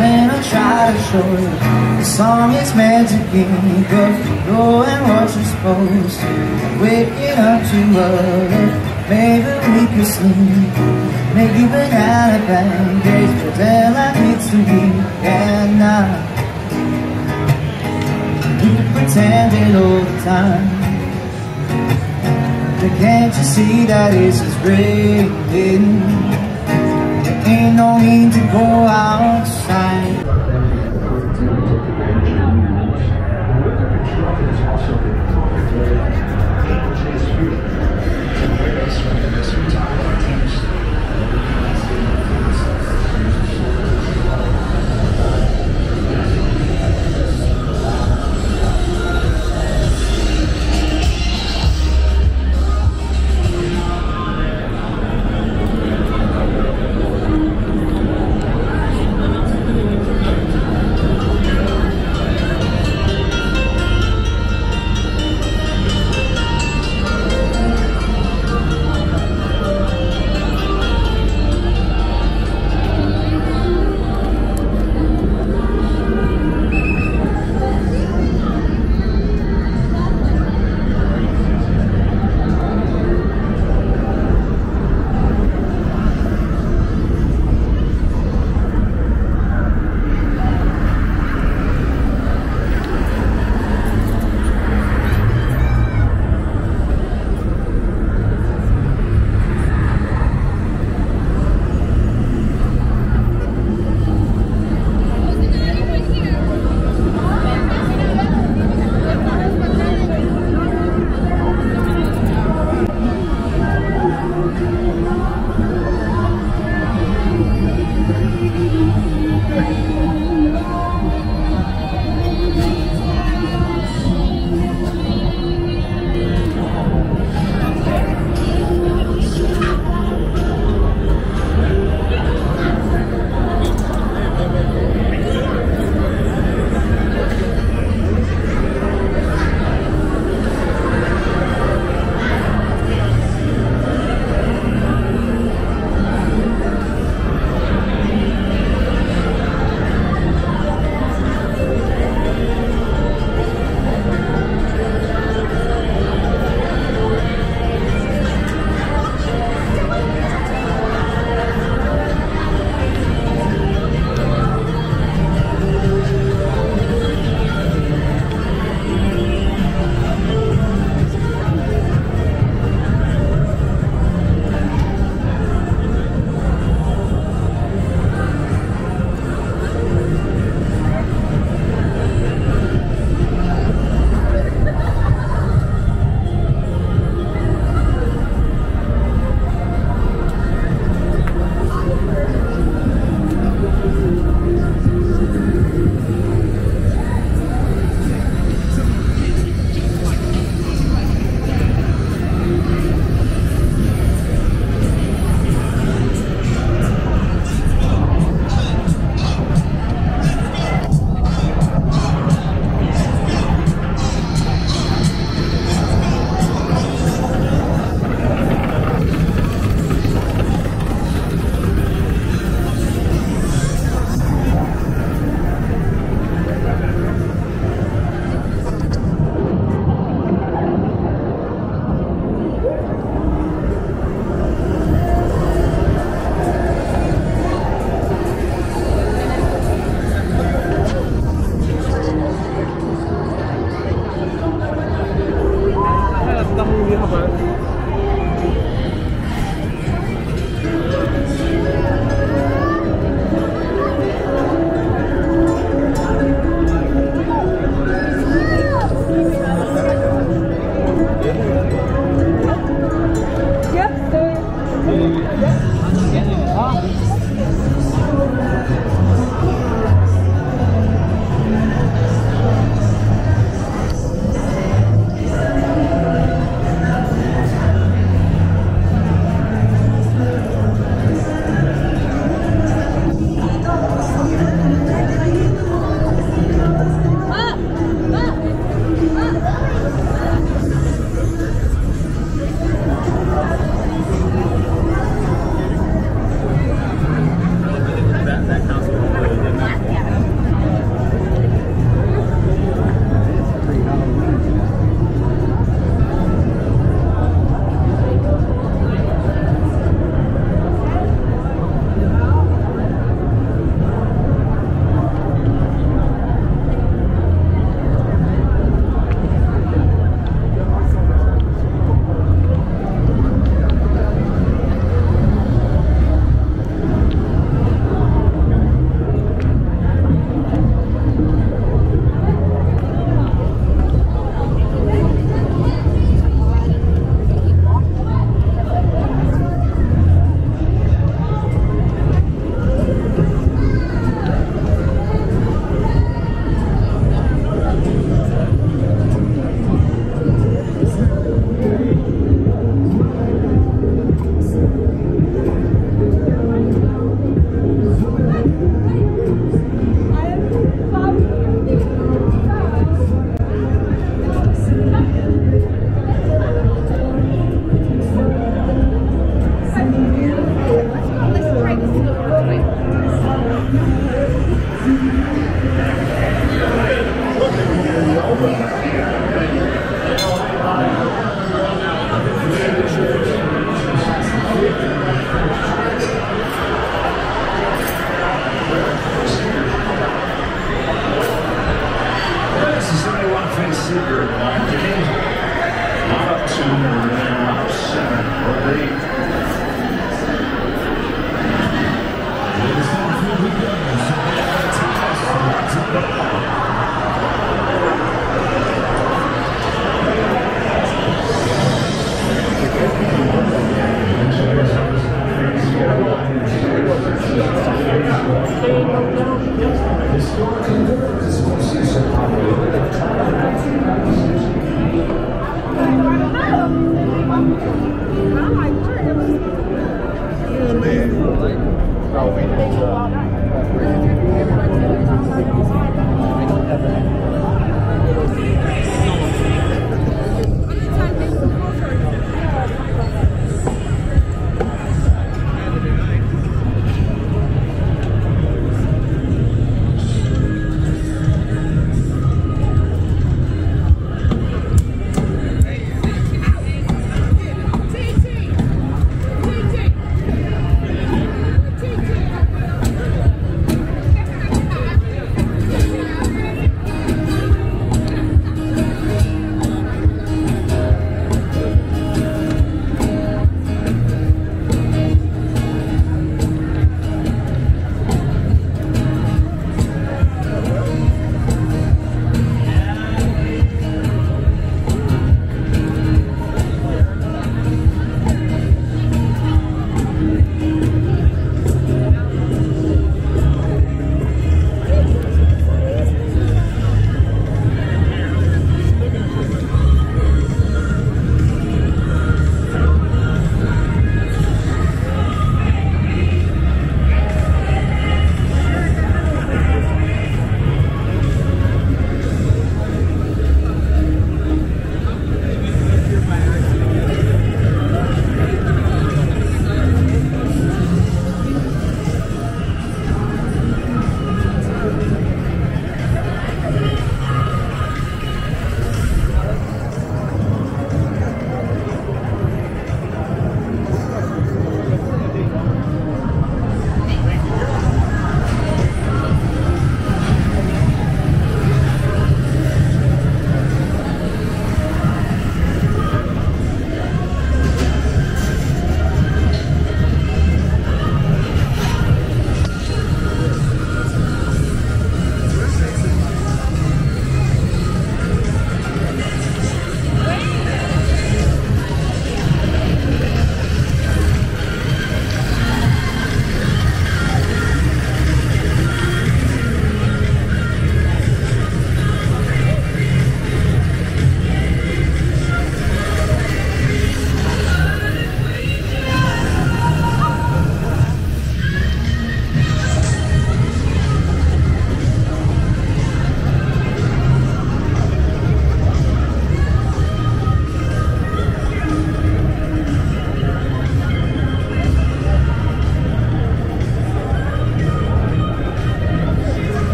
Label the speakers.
Speaker 1: when I try to show you The song is meant to give up Knowing what you're supposed to Waking up to other Maybe we could sleep. Make you an alibi. Days pretend like it's a weekend now We could pretend it all the time. But can't you see that it's just raining? No need to go outside